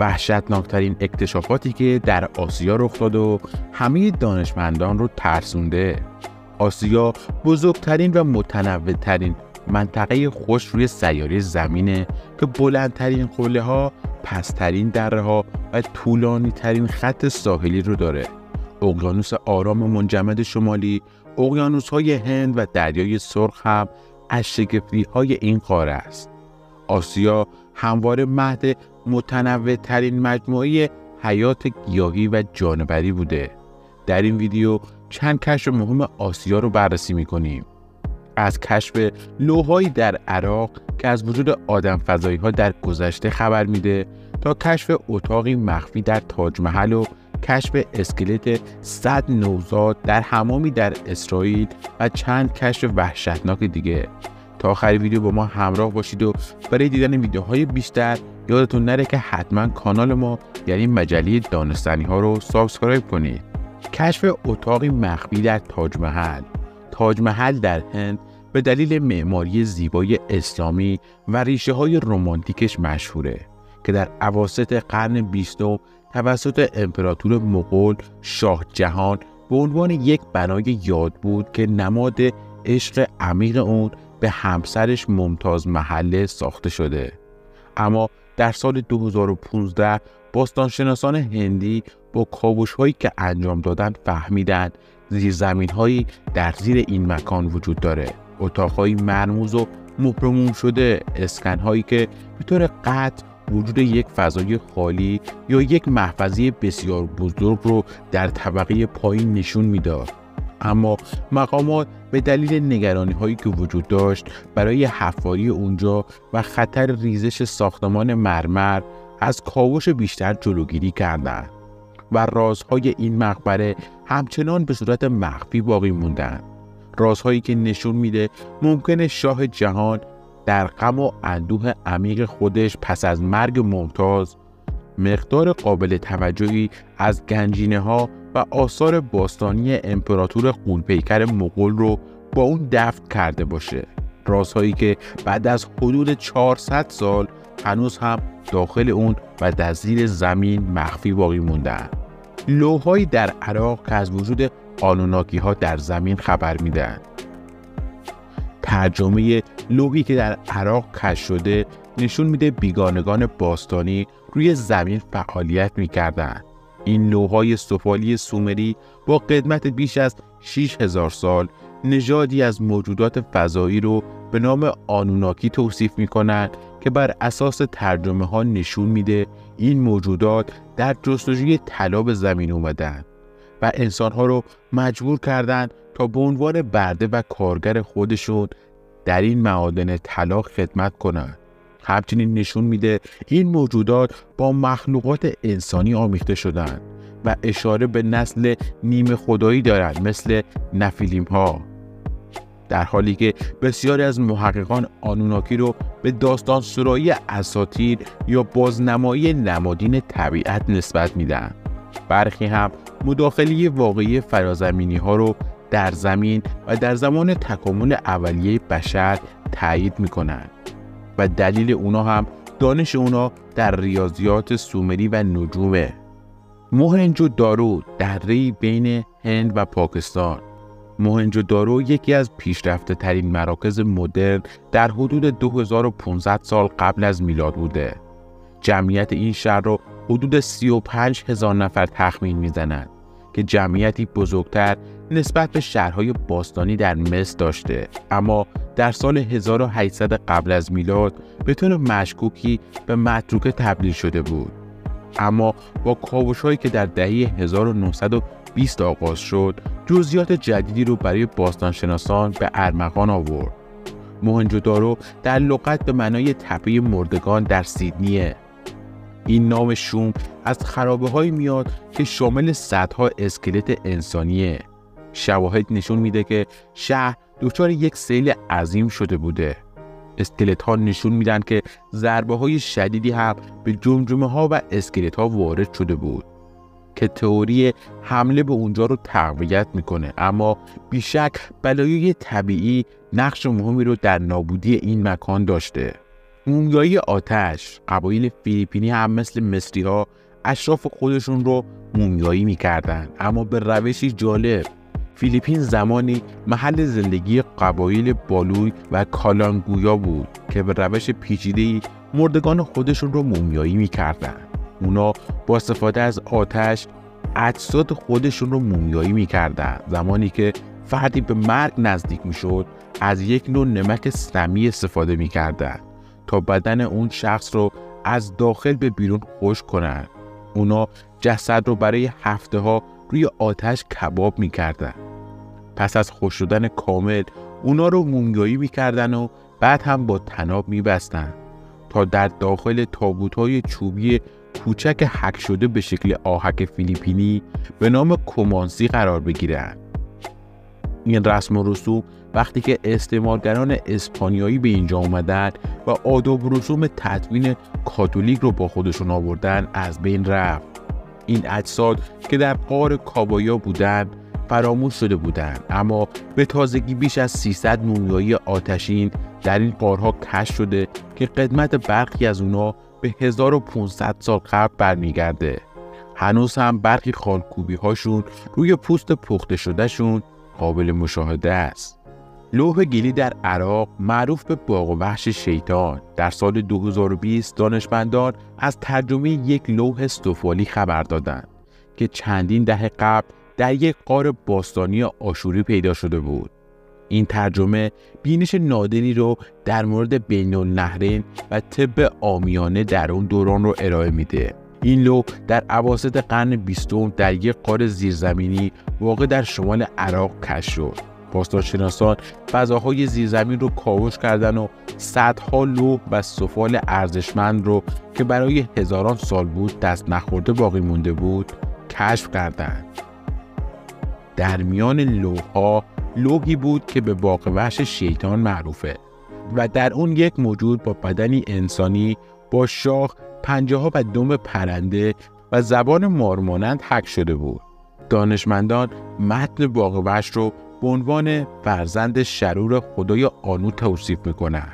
وحشتناکترین اکتشافاتی که در آسیا رخ داد و همه دانشمندان رو ترسونده آسیا بزرگترین و متنوعترین منطقه خوش روی سیاره زمینه که بلندترین قله ها، پسترین دره ها و طولانی ترین خط ساحلی رو داره. اقیانوس آرام منجمد شمالی، اقیانوس های هند و دریای سرخ هم از شگفتی های این قاره است. آسیا همواره مهد متنوع ترین مجموعه حیات گیاهی و جانوری بوده. در این ویدیو چند کشف مهم آسیا رو بررسی می‌کنیم. از کشف لوهایی در عراق که از وجود آدم فضایی ها در گذشته خبر میده تا کشف اتاقی مخفی در تاج محل و کشف اسکلت صد نوزاد در حمامی در اسرائیل و چند کشف وحشتناک دیگه تا آخر ویدیو با ما همراه باشید و برای دیدن ویدیوهای بیشتر یادتون نره که حتما کانال ما یعنی مجله دانستنی ها رو subscribe کنید. کشف اتاقی مخفی در تاج محل. تاج محل در هند به دلیل معماری زیبای اسلامی و ریشه های رومانتیکش مشهوره که در اواسط قرن بیستم توسط امپراتور مغول شاه جهان به عنوان یک بنای یاد بود که نماد عشق عمیق اون به همسرش ممتاز محله ساخته شده. اما در سال 2015 باستانشناسان هندی با کاوش هایی که انجام دادند فهمیدند زیرزمین هایی در زیر این مکان وجود داره. اتاقهایی مرموز و مهرموم شده اسکن هایی که به طور قطع وجود یک فضای خالی یا یک محفظه بسیار بزرگ رو در طبقه پایین نشون می‌داد. اما مقامات به دلیل نگرانی هایی که وجود داشت برای حفاری اونجا و خطر ریزش ساختمان مرمر از کاوش بیشتر جلوگیری کردند و رازهای این مقبره همچنان به صورت مخفی باقی موندن رازهایی که نشون میده ممکنه شاه جهان در غم و اندوه عمیق خودش پس از مرگ ممتاز مقدار قابل توجهی از گنجینه ها و آثار باستانی امپراتور خونپیکر مغول رو با اون دفن کرده باشه. رازهایی که بعد از حدود 400 سال هنوز هم داخل اون و در زیر زمین مخفی باقی موندن. لوهایی در عراق که از وجود آنوناکی ها در زمین خبر میدن. ترجمه لوحی که در عراق کش شده نشون میده بیگانگان باستانی روی زمین فعالیت می‌کردند. این لوهای سفالی سومری با قدمت بیش از 6000 سال نژادی از موجودات فضایی رو به نام آنوناکی توصیف می کنند که بر اساس ترجمه ها نشون میده این موجودات در جستجوی طلا به زمین اومدن و انسان ها رو مجبور کردند تا به عنوان برده و کارگر خودشون در این معادن طلا خدمت کنند. همچنین نشون میده این موجودات با مخلوقات انسانی آمیخته شدند و اشاره به نسل نیمه خدایی دارند مثل نفیلیم ها در حالی که بسیاری از محققان آنوناکی رو به داستان سرایی اساتیر یا بازنمایی نمادین طبیعت نسبت میدن برخی هم مداخله واقعی فرازمینی ها رو در زمین و در زمان تکامل اولیه بشر تایید می‌کنند. و دلیل اونا هم دانش اونا در ریاضیات سومری و نجومه موهنجو دارو دره بین هند و پاکستان موهنجو دارو یکی از پیشرفته ترین مراکز مدرن در حدود 2500 سال قبل از میلاد بوده. جمعیت این شهر رو حدود 35 هزار نفر تخمین می‌زنند که جمعیتی بزرگتر نسبت به شهرهای باستانی در مصر داشته. اما در سال 1800 قبل از میلاد به طور مشکوکی به متروکه تبدیل شده بود. اما با کاوش هایی که در دهه 1920 آغاز شد جزئیات جدیدی رو برای باستانشناسان به ارمغان آورد. موهنجودارو در لغت به معنای تپه مردگان در سیدنیه. این نام شوم از خرابه های میاد که شامل صدها اسکلت انسانیه. شواهد نشون میده که شهر دچار یک سیل عظیم شده بوده. اسکلت ها نشون میدن که ضربه های شدیدی هم به جمجمه ها و اسکلت ها وارد شده بود که تئوری حمله به اونجا رو تقویت می‌کنه. اما بیشک بلایای طبیعی نقش مهمی رو در نابودی این مکان داشته. مومیایی آتش قبایل فیلیپینی هم مثل مصری ها اشراف خودشون رو مومیایی می‌کردن. اما به روشی جالب فیلیپین زمانی محل زندگی قبایل بالوی و کالانگویا بود که به روش پیچیده‌ای مردگان خودشون رو مومیایی می‌کردن اونا با استفاده از آتش اجساد خودشون رو مومیایی می‌کردن زمانی که فردی به مرگ نزدیک می‌شد از یک نوع نمک سمی استفاده می‌کردن تا بدن اون شخص رو از داخل به بیرون خوش کنند. اونا جسد رو برای هفته ها روی آتش کباب می‌کردن. پس از خوش شدن کامل اونا رو مومیایی می‌کردن و بعد هم با تناب میبستن تا در داخل تابوت های چوبی کوچک حک شده به شکل آهک فیلیپینی به نام کومانسی قرار بگیرند. این رسم و رسوم وقتی که استعمارگران اسپانیایی به اینجا اومدن و آداب و رسوم تدوین کاتولیک رو با خودشون آوردن از بین رفت این اجساد که در قار کابایا بودن فراموش شده بودند اما به تازگی بیش از 300 مومیایی آتشین در این قارها کشف شده که قدمت برخی از اونا به 1500 سال قبل برمیگرده. هنوز هم برخی خالکوبی هاشون روی پوست پخته شدهشون قابل مشاهده است. لوح گلی در عراق معروف به باغ وحش شیطان. در سال 2020 دانشمندان از ترجمه یک لوح استفالی خبر دادند که چندین دهه قبل در یک قار باستانی آشوری پیدا شده بود. این ترجمه بینش نادری رو در مورد بین النهرین و طب آمیانه در اون دوران رو ارائه میده. این لوح در عواسط قرن بیستم در یک قار زیرزمینی واقع در شمال عراق کشف شد. باستانشناسان فضاهای زیرزمین رو کاوش کردن و صدها لوح و سفال ارزشمند رو که برای هزاران سال بود دست نخورده باقی مونده بود کشف کردند. در میان لوحها لوحی بود که به باغ وحش شیطان معروفه و در اون یک موجود با بدنی انسانی با شاخ پنجه ها و دم پرنده و زبان مارمانند حک شده بود. دانشمندان متن باغ وحش رو به عنوان فرزند شرور خدای آنو توصیف می‌کنن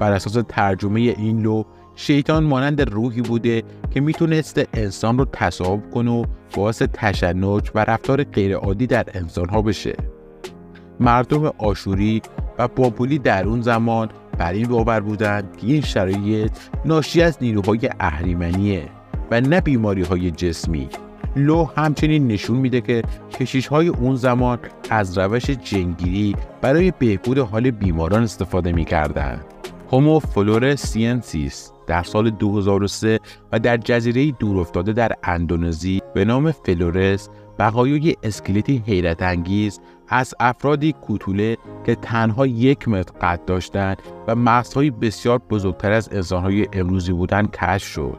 بر اساس ترجمه این لو شیطان مانند روحی بوده که می‌تونسته انسان رو تصاحب کنه و باعث تشنج و رفتار غیرعادی در انسانها بشه مردم آشوری و بابولی در اون زمان بر این باور بودند که این شرایط ناشی از نیروهای اهریمنیه و نه بیماری های جسمی لو همچنین نشون میده که کشیش های اون زمان از روش جنگیری برای بهبود حال بیماران استفاده می‌کردند. Homo floresiensis در سال 2003 و در جزیره دورافتاده در اندونزی به نام فلورس بقایای اسکلتی حیرت انگیز از افرادی کوتوله که تنها یک متر قد داشتند و مغزهای بسیار بزرگتر از انسانهای امروزی بودند کشف شد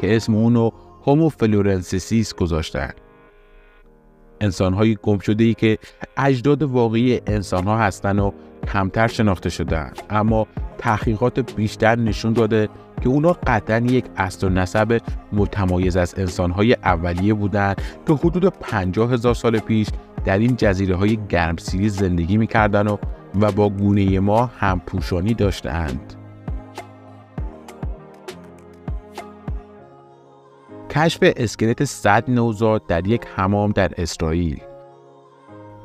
که اسم اونو Homo floresiensis گذاشتن. انسانهایی گم شده ای که اجداد واقعی انسانها هستند و کمتر شناخته شدن اما تحقیقات بیشتر نشون داده که اونا قطعا یک اصل و نسب متمایز از انسانهای اولیه بودند که حدود 50 هزار سال پیش در این جزیره های گرمسیری زندگی می‌کردن و, و با گونه ما همپوشانی داشتند. کشف اسکلت صد نوزاد در یک حمام در اسرائیل.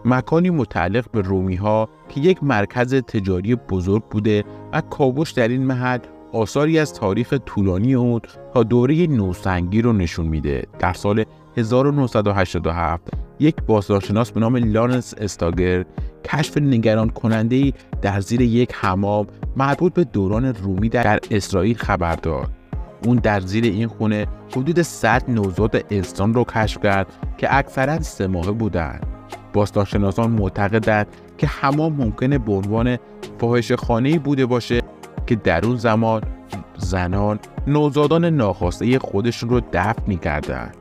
مکانی متعلق به رومی ها که یک مرکز تجاری بزرگ بوده و کاوش در این محل آثاری از تاریخ طولانی اون تا دوره نوسنگی رو نشون میده. در سال 1987 یک بازداشتشناس به نام لارنس استاگر کشف نگران کننده در زیر یک حمام مربوط به دوران رومی در اسرائیل خبر داد. اون در زیر این خونه حدود 100 نوزاد انسان رو کشف کرد که اکثرا سه ماهه بودند. باستانشناسان معتقدند که حمام ممکنه به عنوان فاحش خانه‌ای بوده باشه که در اون زمان زنان نوزادان ناخواسته خودشون رو دفن می‌کردن.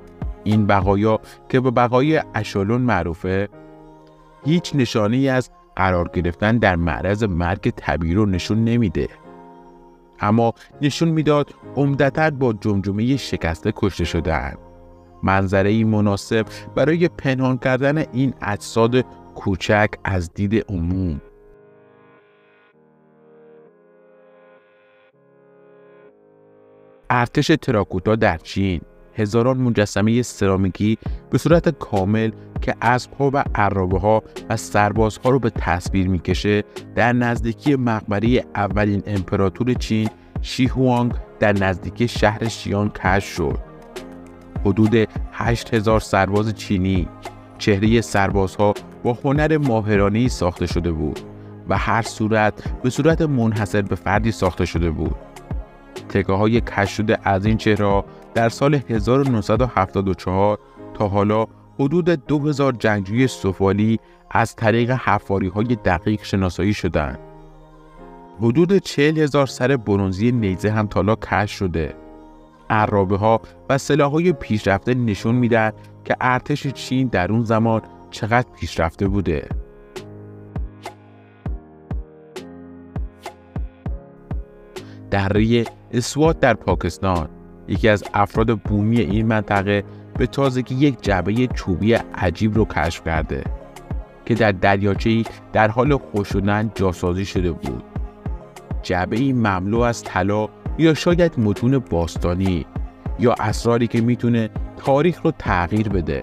این بقایا که به بقای اشالون معروفه هیچ نشانه ای از قرار گرفتن در معرض مرگ طبیعی رو نشون نمیده. اما نشون می‌داد عمدتا با جمجمه شکسته کشته شدهاند. منظره مناسب برای پنهان کردن این اجساد کوچک از دید عموم. ارتش تراکوتا در چین. هزاران مجسمه سرامیکی به صورت کامل که اسبها و عرابه ها و سربازها رو به تصویر می‌کشه در نزدیکی مقبره اولین امپراتور چین شیهوانگ در نزدیکی شهر شیان کشف شد حدود 8000 سرباز چینی چهره سربازها با هنر ماهرانه ساخته شده بود و هر صورت به صورت منحصر به فردی ساخته شده بود تکه های کش شده از این چهره در سال 1974 تا حالا حدود 2000 جنگجوی سفالی از طریق حفاری های دقیق شناسایی شدند. حدود 40 هزار سر برونزی نیزه هم تالا کش شده. عرابه ها و سلاح های پیشرفته نشون میدن که ارتش چین در اون زمان چقدر پیشرفته بوده. دره اسوات در پاکستان یکی از افراد بومی این منطقه به تازگی یک جعبه چوبی عجیب رو کشف کرده که در دریاچه‌ای در حال خوش شدن جاسازی شده بود. جعبه مملو از طلا یا شاید متون باستانی یا اسراری که می‌تونه تاریخ رو تغییر بده.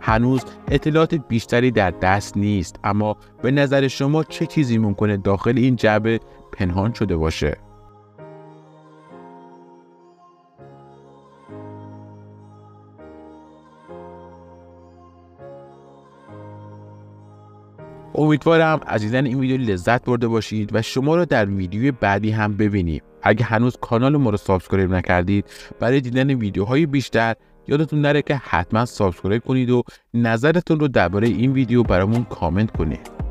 هنوز اطلاعات بیشتری در دست نیست اما به نظر شما چه چیزی ممکنه داخل این جعبه پنهان شده باشه؟ امیدوارم از دیدن این ویدیو لذت برده باشید و شما رو در ویدیو بعدی هم ببینیم. اگه هنوز کانال ما رو subscribe نکردید برای دیدن ویدیوهای بیشتر یادتون نره که حتما subscribe کنید و نظرتون رو درباره این ویدیو برامون کامنت کنید.